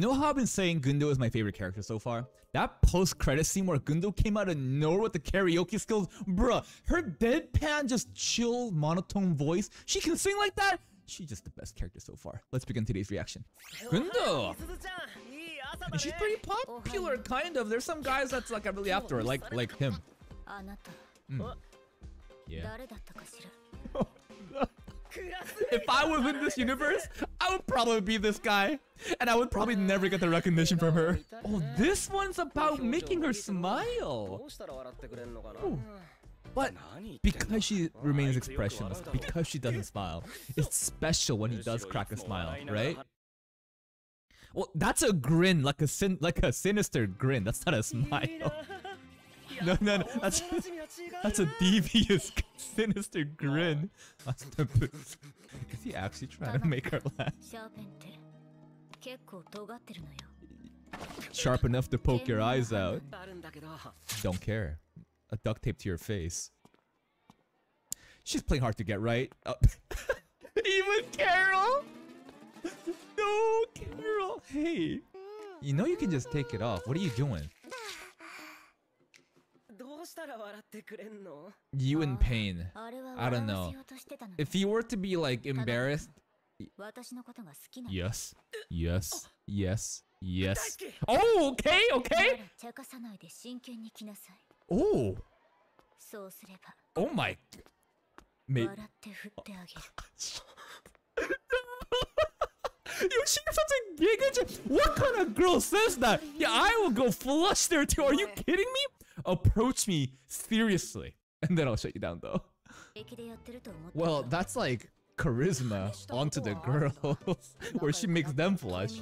You know how I've been saying Gundo is my favorite character so far? That post-credit scene where Gundo came out of nowhere with the karaoke skills, bruh, her deadpan, just chill, monotone voice, she can sing like that? She's just the best character so far. Let's begin today's reaction. Gundo! And she's pretty popular, kind of. There's some guys that's like really after her, like, like him. Mm. Yeah. if I was in this universe, I would probably be this guy and I would probably never get the recognition from her. Oh, this one's about making her smile. Ooh. But because she remains expressionless, because she doesn't smile, it's special when he does crack a smile, right? Well, that's a grin, like a sin like a sinister grin. That's not a smile. no, no, no. That's that's a devious, sinister grin. Is he actually trying to make her laugh? Sharp enough to poke your eyes out. Don't care. A duct tape to your face. She's playing hard to get right. Oh. Even Carol? No, Carol. Hey. You know you can just take it off. What are you doing? You in pain. I don't know. If you were to be like embarrassed Yes. Yes. Yes. Yes. Oh, okay, okay. Oh. Oh my. May... Yoshida such a giga What kind of girl says that? Yeah, I will go flush there too. Are you kidding me? Approach me seriously. And then I'll shut you down though. Well, that's like charisma onto the girls where she makes them flush.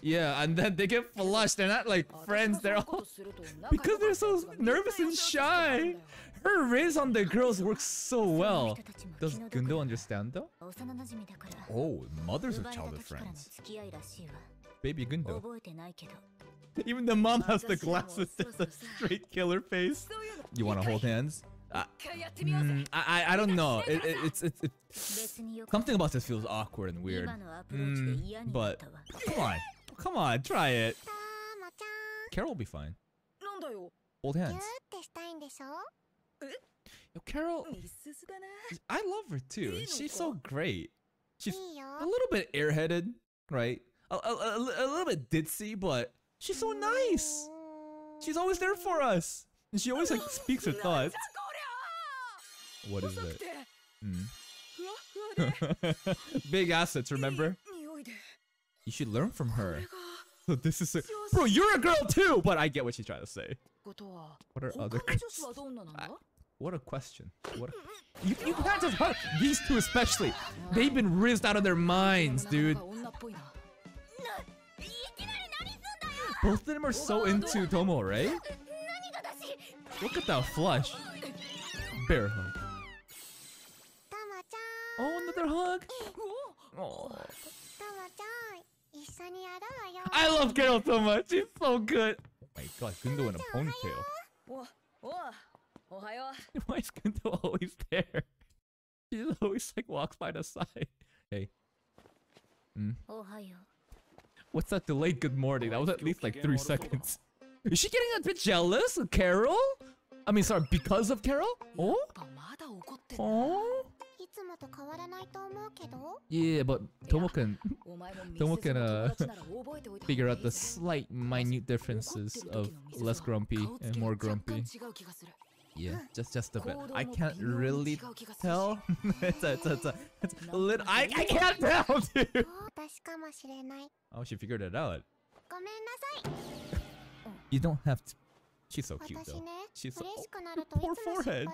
Yeah, and then they get flushed. They're not like friends. They're all because they're so nervous and shy. Her raise on the girls works so well. Does Gundo understand though? Oh, mothers of childhood friends. Baby Gundo. Even the mom has the glasses. That's a straight killer face. You want to hold hands? Hmm, I, I, I don't know. It, it, it's, it's, it's something about this feels awkward and weird. Mm, but come on, come on, try it. Carol will be fine. Hold hands. Yo, Carol, I love her too. She's so great. She's a little bit airheaded, right? A, a, a, a little bit ditzy, but she's so nice. She's always there for us. And she always like speaks her thoughts. What is it? Hmm? Big assets, remember? You should learn from her. So this is a- Bro, you're a girl too! But I get what she's trying to say. What are other What a question. What a, you, you can't just hug these two especially. They've been rizzed out of their minds, dude. Both of them are so into Tomo, right? Look at that flush. Bear hug another hug? I love Carol so much. She's so good. Oh my god, Gundo in a ponytail. Why is Gundo always there? She always like walks by the side. Hey. Mm. What's that delayed good morning? That was at least like three seconds. Is she getting a bit jealous, Carol? I mean, sorry, because of Carol? Oh? Oh? Yeah, but Tomo-chan Tomo-chan uh, figure out the slight minute differences of less grumpy and more grumpy. Yeah, just just a bit. I can't really tell. it's a, it's a, it's a, it's a little, I, I can't tell, dude. oh, oh she figured it out. you don't have to. She's so cute though. She's so oh, poor forehead.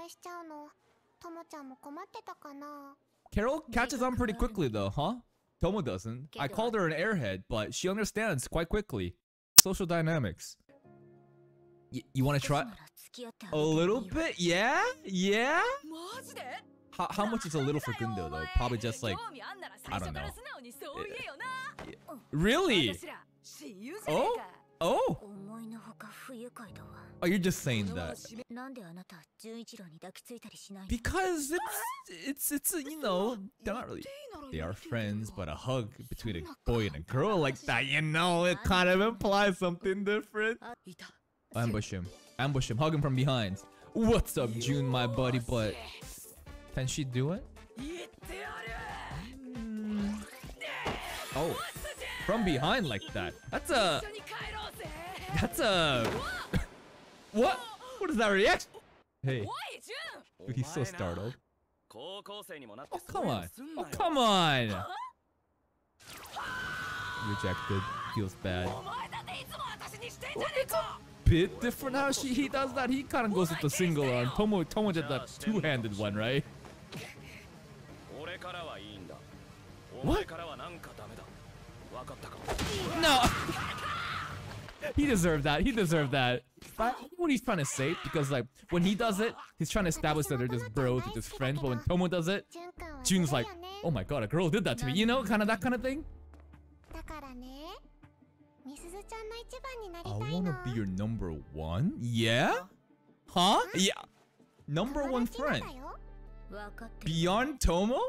Carol catches on pretty quickly though, huh? Tomo doesn't. I called her an airhead, but she understands quite quickly. Social dynamics. Y you want to try? A little bit? Yeah? Yeah? How, how much is a little for Gundo though? Probably just like, I don't know. Really? Oh? Oh? Oh, you're just saying that. Because it's, it's, it's, you know, they're not really, they are friends, but a hug between a boy and a girl like that, you know, it kind of implies something different. Ambush him. Ambush him. Hug him from behind. What's up, Jun, my buddy, but can she do it? Hmm. Oh, from behind like that. That's a that's a... what? What is that reaction? Hey. Dude, he's so startled. Oh, come on. Oh, come on. Rejected. Feels bad. Bit different how she, he does that. He kind of goes with the single arm. Tomo, Tomo did that two-handed one, right? What? No! he deserved that. He deserved that. But what he's trying to say, because like when he does it, he's trying to establish that they're just bros, they're just friends. But when Tomo does it, Jun's like, oh my god, a girl did that to me. You know, kind of that kind of thing. I wanna be your number one. Yeah? Huh? Yeah. Number one friend. Beyond Tomo?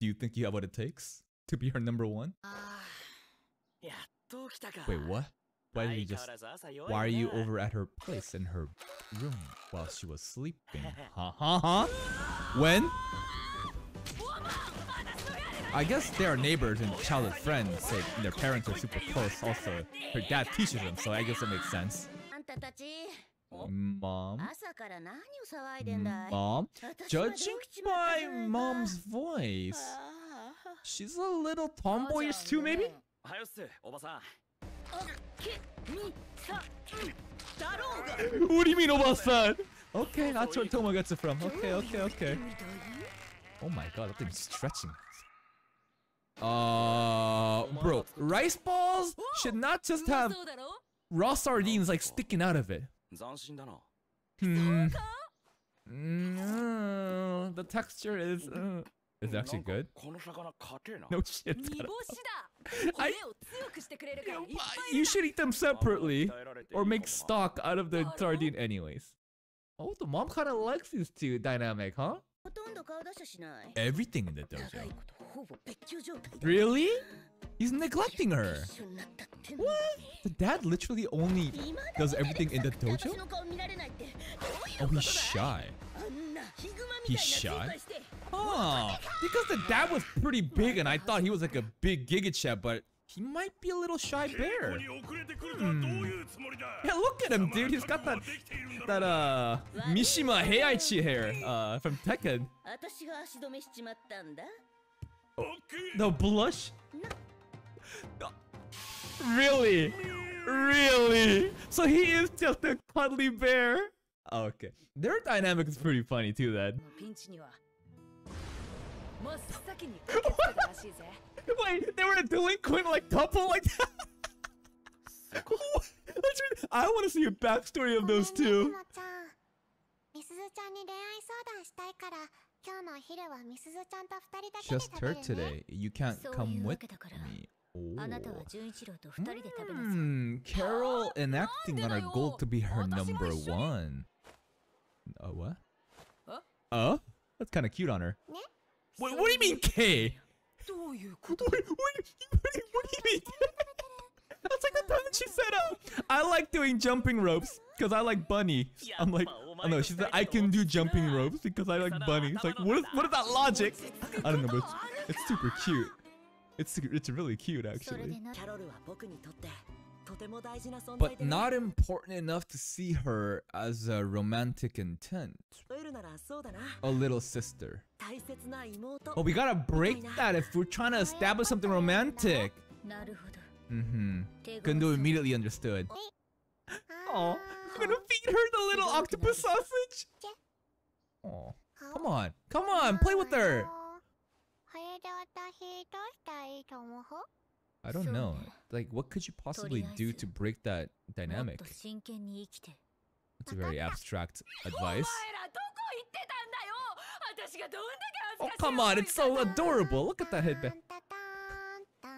Do you think you have what it takes to be her number one? Ah. Wait, what? Why did you just... Why are you over at her place in her room while she was sleeping? Huh, huh, huh? When? I guess they are neighbors and childhood friends, so their parents are super close also. Her dad teaches them, so I guess it makes sense. Mom? Mom? Judging by mom's voice, she's a little tomboyish too, maybe? what do you mean about that? Okay, that's where Tomo gets it from. Okay, okay, okay. Oh my god, that thing's stretching. Uh, bro, rice balls should not just have raw sardines like sticking out of it. Hmm. Mm, uh, the texture is... Uh, is it actually good? No shit. I, you, should eat them separately or make stock out of the sardine anyways. Oh, the mom kind of likes this two dynamic, huh? Everything in the dojo. Really? He's neglecting her. What? The dad literally only does everything in the dojo? Oh, he's shy. He's shy? Oh, because the dad was pretty big and I thought he was like a big gigachad, but he might be a little shy bear. Hmm. Yeah, look at him, dude. He's got that, that uh, Mishima Heihachi hair uh, from Tekken. The blush? Really? Really? So he is just a cuddly bear? Okay. Their dynamic is pretty funny too then. Wait, they were a delinquent like couple like that? That's re- I want to see a backstory of those ごめん two. ねクロちゃんみすずちゃんに恋愛相談したいから今日のお昼はみすずちゃんと二人だけで Just 食べ her るね today. You can't そう come いうわ with けだから me. あなたは Oh. 純一郎と二人で食べなさい Hmm, Carol enacting on her goal to be her number one. Uh, what? Huh? Uh? That's kind of cute on her. Wait, what do you mean K? What, what, what, what do you mean? That's like the time that she said, uh, I like doing jumping ropes because I like bunny. I'm like, oh no, she said, I can do jumping ropes because I like bunny. It's like, what is, what is that logic? I don't know, but it's, it's super cute. It's, it's really cute, actually. But not important enough to see her as a romantic intent. A little sister. But we gotta break that if we're trying to establish something romantic. Mm-hmm. Gundo immediately understood. Oh, I'm gonna feed her the little octopus sausage. Oh, come on, come on, play with her. Oh, I don't know. Like, what could you possibly do to break that dynamic? It's very abstract advice. Oh, come on, it's so adorable. Look at that headband.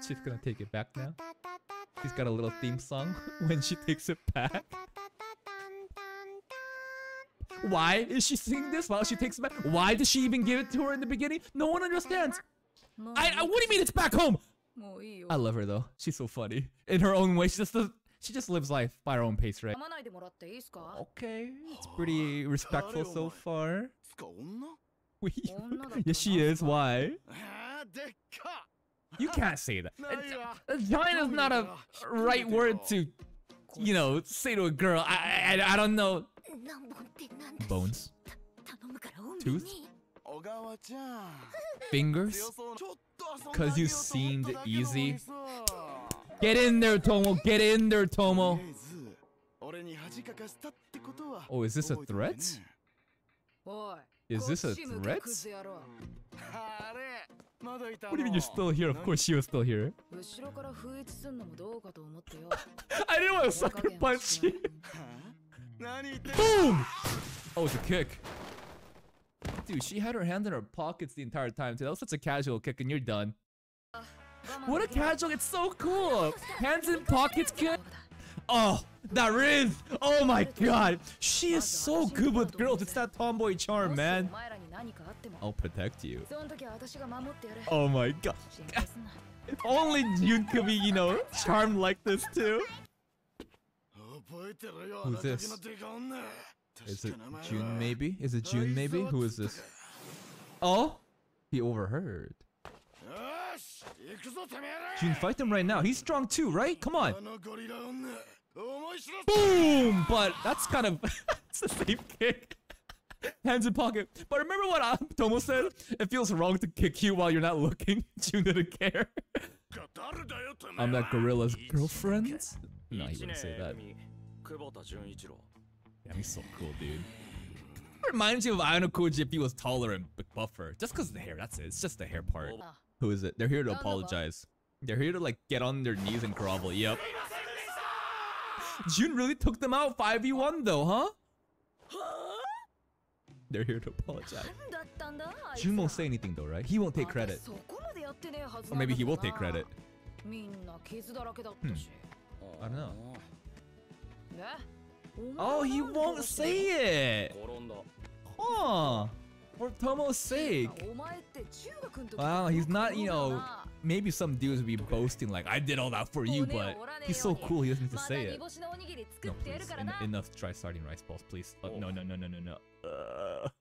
She's gonna take it back now. She's got a little theme song when she takes it back. Why is she singing this while she takes it back? Why did she even give it to her in the beginning? No one understands. I, I what do you mean it's back home? I love her though. She's so funny. In her own way, she just does, she just lives life by her own pace, right? Okay, it's pretty respectful so far. Yes, she is. Why? You can't say that. Giant is not a right word to, you know, say to a girl. I, I, I don't know. Bones. Tooth. Fingers. Because you seemed easy. Get in there, Tomo. Get in there, Tomo. Oh, is this a threat? Is this a threat? What do you mean you're still here? Of course she was still here. I didn't want to sucker punch you. Boom! Oh, it's a kick. Dude, she had her hands in her pockets the entire time. Dude, that was such a casual kick and you're done. What a casual, it's so cool! Hands in pockets kick! Oh, that Riv! Oh my god! She is so good with girls, it's that tomboy charm, man! I'll protect you. Oh my god. if only Jun could be, you know, charmed like this too. Who's this? Is it Jun maybe? Is it Jun maybe? Who is this? Oh? He overheard. Jun, fight them right now. He's strong too, right? Come on. Boom! But that's kind of it's the same kick. Hands in pocket. But remember what um, Tomo said? It feels wrong to kick you while you're not looking. Jun didn't care. I'm that gorilla's girlfriend? No, he wouldn't say that. Yeah, he's so cool, dude. Reminds you of Ayanokoji if he was taller and buffer. Just because the hair, that's it. It's just the hair part. Who is it? They're here to apologize. They're here to like get on their knees and grovel. Yep. Jun really took them out 5v1 though, huh? They're here to apologize. Jun won't say anything though, right? He won't take credit. Or maybe he will take credit. Hmm. I don't know. Oh, he won't say it! Huh. For Tomo's sake. Wow, he's not, you know, maybe some dudes would be boasting like, I did all that for you, but he's so cool he doesn't need to say it. No, please, en enough try starting rice balls, please. Uh, oh. no, no, no, no, no, no. Uh...